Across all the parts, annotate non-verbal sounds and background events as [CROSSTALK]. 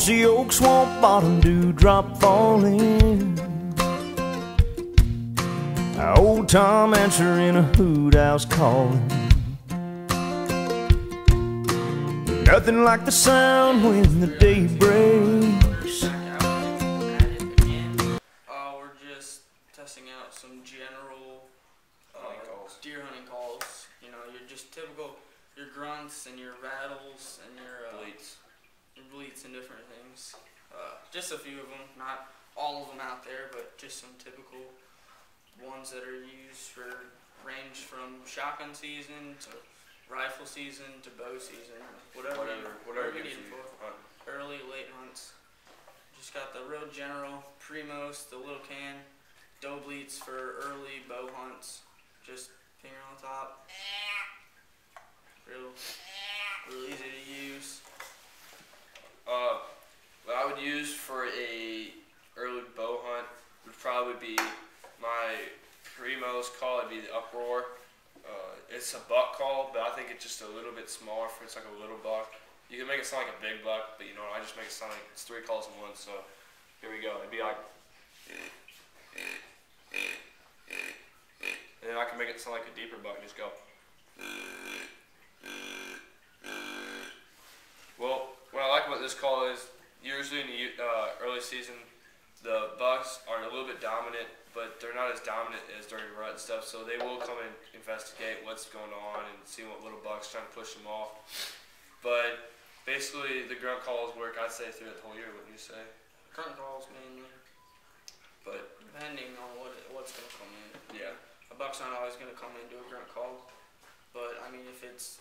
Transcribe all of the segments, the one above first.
Mossy oak, swamp bottom, dewdrop falling. Old Tom answering a hoot house calling. Nothing like the sound when the day breaks. Uh, we're just testing out some general uh, deer hunting calls. You know, your just typical your grunts and your rattles and your uh, Bleats. Bleats and different things. Uh, just a few of them, not all of them out there, but just some typical ones that are used for range from shotgun season to rifle season to bow season, whatever. Whatever, you, whatever you need it for hunt. early, late hunts. Just got the real general Primos, the little can, doe bleats for early bow hunts. Just finger on the top. Real, real easy to use. Uh, what I would use for a early bow hunt would probably be my Primos call. It'd be the uproar. Uh, it's a buck call, but I think it's just a little bit smaller. For it's like a little buck. You can make it sound like a big buck, but you know I just make it sound like it's three calls in one. So here we go. It'd be like, and then I can make it sound like a deeper buck and just go. Well, what I like about this call is usually in the uh, early season, the bucks are a little bit dominant, but they're not as dominant as during rut and stuff. So they will come and investigate what's going on and see what little bucks trying to push them off. But basically, the grunt calls work. I'd say throughout the whole year. What do you say? Grunt calls mainly, But depending on what what's gonna come in. yeah, A buck's not always gonna come into a grunt call, but I mean if it's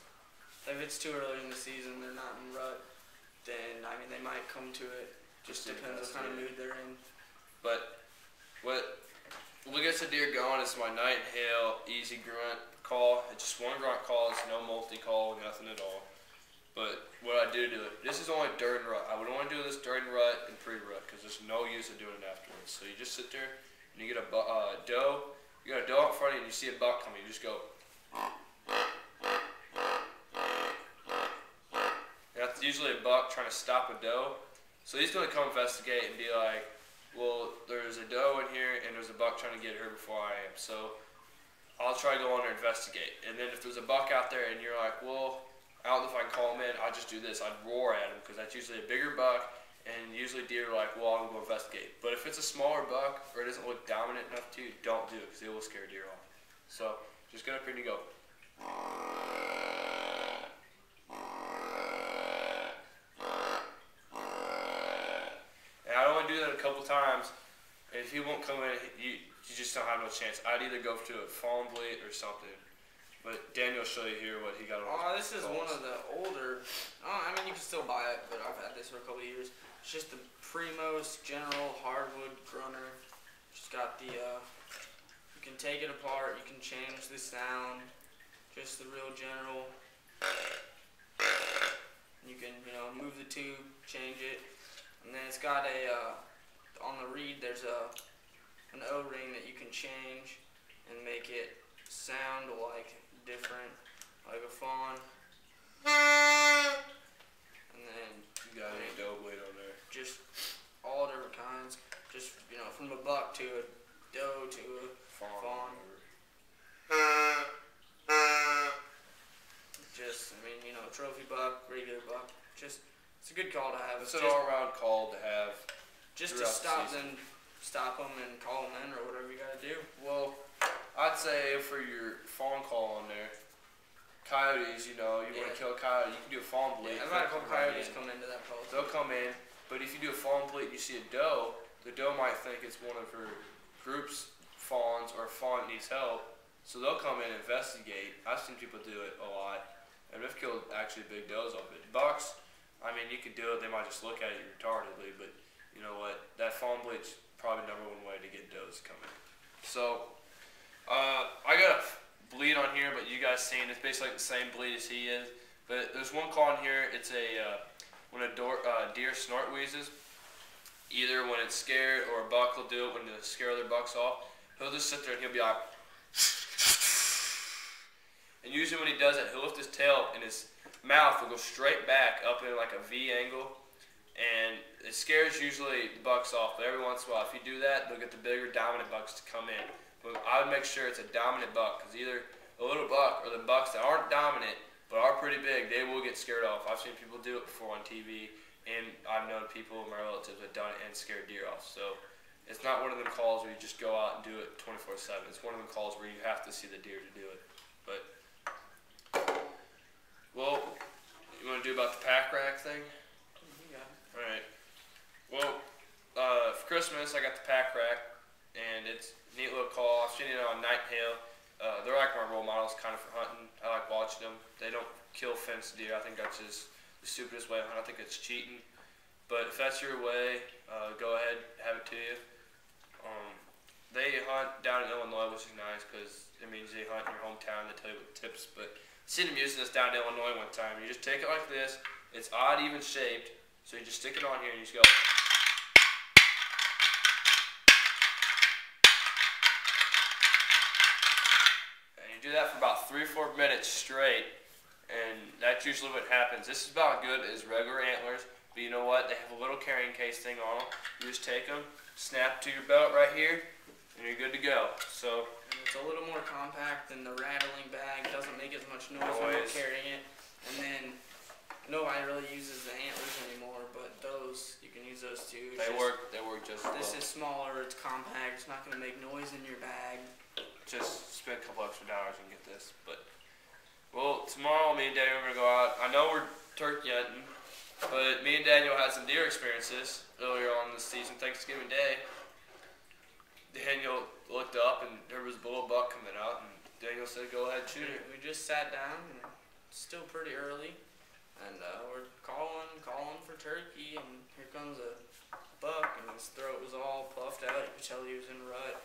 if it's too early in the season, they're not in rut, then I mean they might come to it. Just Just depends what kind of mood they're in. But what what gets a deer going is my Knight & Hale easy grunt call. It's just one grunt call. It's no multi call, nothing at all. But what I do do it. This is only during rut. I would only do this during rut and pre-rut because there's no use of doing it afterwards. So you just sit there and you get a uh, doe. You got a doe out in front of you and you see a buck coming. You just go. That's usually a buck trying to stop a doe. So he's gonna come investigate and be like, well, there's a doe in here and there's a buck trying to get her before I am. So I'll try to go on and investigate. And then if there's a buck out there and you're like, well, I don't know if I can call him in, I'd just do this. I'd roar at him because that's usually a bigger buck. And usually deer are like, well, I'm going to investigate. But if it's a smaller buck or it doesn't look dominant enough to you, don't do it because it will scare deer off. So just get up here and you go. And I only do that a couple times. And if he won't come in, you, you just don't have no chance. I'd either go to a fawn bleat or something. But Daniel show you here what he got on Oh, his this is one of the older. Oh, I mean, you can still buy it, but I've had this for a couple years. It's just the Primos General Hardwood Grunter. Just got the. Uh, you can take it apart. You can change the sound. Just the real general. You can, you know, move the tube, change it, and then it's got a. Uh, on the reed, there's a an O-ring that you can change and make it sound like different, like a fawn. And then You got any doe blade on there? just all different kinds. Just you know, from a buck to a doe to a Fawn. Fawn. just I mean you know a trophy buck, regular buck. Just it's a good call to have. It's just, an all-around call to have. Just to throughout the stop them, stop them and call them in or whatever you gotta do. Well, I'd say for your fawn call on there, coyotes, you know, you want to kill a coyote, you can do a fawn bleat. Yeah, I've had a couple coyotes in. come into that call. They'll come in, but if you do a fawn bleat and you see a doe, the doe might think it's one of her group's fawns or a fawn needs help. So they'll come in and investigate. I've seen people do it a lot. And they've killed actually big does off it. Bucks, I mean, you could do it. They might just look at you retardedly, but you know what? That fawn bleat's probably number one way to get does coming. So, uh, I got a bleat on here, but you guys seen it's basically like the same bleat as he is. But there's one call in here. It's a uh, when a door, uh, deer snort wheezes, either when it's scared or a buck will do it when they scare other bucks off. He'll just sit there and he'll be like. [LAUGHS] And usually when he does it, he'll lift his tail and his mouth will go straight back up in like a V angle. And it scares usually the bucks off. But every once in a while, if you do that, they'll get the bigger dominant bucks to come in. But I would make sure it's a dominant buck because either a little buck or the bucks that aren't dominant but are pretty big, they will get scared off. I've seen people do it before on TV, and I've known people, my relatives, have done it and scared deer off. So it's not one of them calls where you just go out and do it 24/7. It's one of them calls where you have to see the deer to do it. But well, you want to do about the pack rack thing? All right. Well, uh, for Christmas, I got the pack rack, and it's neat little call. I've seen it on Night Hill. Uh, they're like my role models, kind of for hunting. I like watching them. They don't kill fenced deer. I think that's just the stupidest way. I think it's cheating. But if that's your way, uh, go ahead, have it to you. Um, they hunt down in Illinois, which is nice because it means they hunt in your hometown. They tell you what tips. But seen them using this down in Illinois one time. You just take it like this. It's odd, even shaped. So you just stick it on here and you just go. And you do that for about three or four minutes straight. And that's usually what happens. This is about as good as regular antlers. But you know what? They have a little carrying case thing on them. You just take them, snap to your belt right here, and you're good to go. So And it's a little more compact than the rattling bag. Doesn't make as much noise when you're carrying it. And then nobody really uses the antlers anymore, those you can use those too. It's they just- work. They work just. This well. is smaller. It's compact. It's not gonna make noise in your bag. just spend a couple extra dollars and get this. But well, tomorrow me and Daniel are gonna go out. I know we're turkey hunting, but me and Daniel had some deer experiences earlier on this season, Thanksgiving Day. Daniel looked up and there was a bull buck coming out, and Daniel said, "Go ahead, shoot it." We just sat down. And it's still pretty early, and uh, we're calling, calling for turkey, and here comes a buck, and his throat was all puffed out. You could tell he was in rut.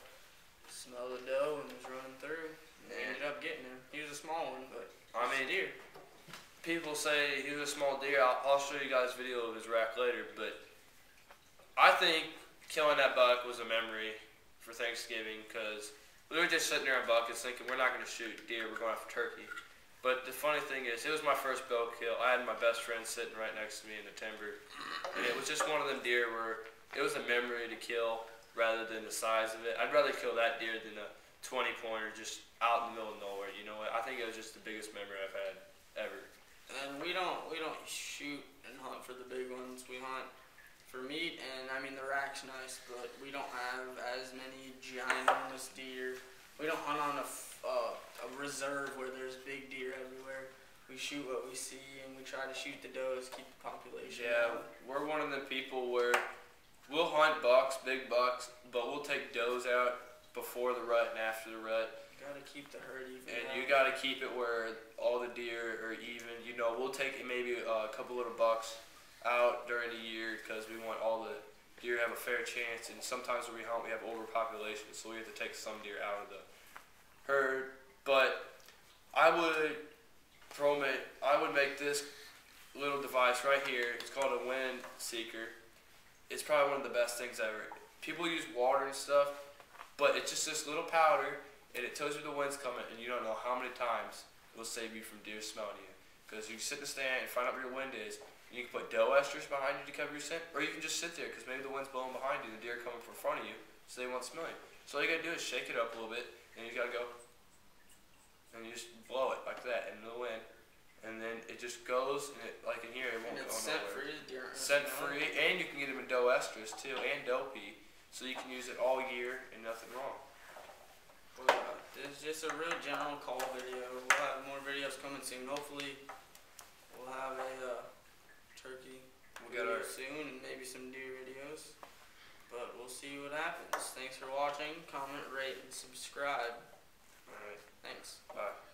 Smelled the doe and was running through. And Yeah. ended up getting him. He was a small one, but I mean, deer. People say he was a small deer. I'll, I'll show you guys a video of his rack later, but I think killing that buck was a memory for Thanksgiving because we were just sitting there in buckets thinking we're not going to shoot deer, we're going after turkey. But the funny thing is, it was my first bow kill. I had my best friend sitting right next to me in the timber, and it was just one of them deer where it was a memory to kill rather than the size of it. I'd rather kill that deer than a 20 pointer just out in the middle of nowhere. You know what? I think it was just the biggest memory I've had ever. And we don't we don't shoot and hunt for the big ones. We hunt for meat, and I mean the rack's nice, but we don't have as many ginormous deer. We don't hunt on a uh, a reserve where there's big deer everywhere. We shoot what we see, and we try to shoot the does, keep the population. Yeah, we're one of the people where we'll hunt bucks, big bucks, but we'll take does out before the rut and after the rut. You gotta keep the herd even. And out. you got to keep it where all the deer are even. You know, we'll take maybe a couple little bucks out during the year because we want all the deer to have a fair chance. And sometimes when we hunt, we have overpopulation, so we have to take some deer out of the herd. But I would promote. I would make this little device right here. It's called a wind seeker. It's probably one of the best things ever. People use water and stuff, but it's just this little powder and it tells you the wind's coming, and you don't know how many times it will save you from deer smelling you. Because you sit in the stand and find out where your wind is, and you can put doe estrus behind you to cover your scent, or you can just sit there because maybe the wind's blowing behind you and the deer coming from front of you, so they won't smell you. So all you gotta do is shake it up a little bit, and you gotta go, and you just blow it like that into the wind, and then it just goes, and it like in here it won't and go it's scent nowhere. free. The deer aren't Scent free, and you can get them in doe estrus too, and doe pee, so you can use it all year and nothing wrong. Well, It's just a real general call video. We'll have more videos coming soon. Hopefully, we'll have a uh, turkey We got video our soon and maybe some deer videos. But we'll see what happens. Thanks for watching. Comment, rate, and subscribe. all right. Thanks. Bye.